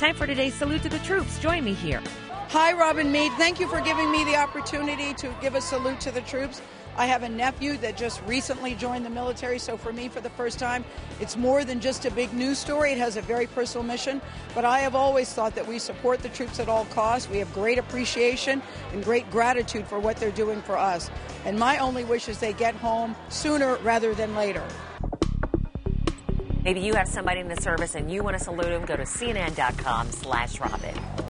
Time for today's salute to the troops. Join me here. Hi, Robin Meade. Thank you for giving me the opportunity to give a salute to the troops. I have a nephew that just recently joined the military, so for me, for the first time, it's more than just a big news story. It has a very personal mission. But I have always thought that we support the troops at all costs. We have great appreciation and great gratitude for what they're doing for us. And my only wish is they get home sooner rather than later. Maybe you have somebody in the service and you want to salute them. Go to cnn.com slash Robin.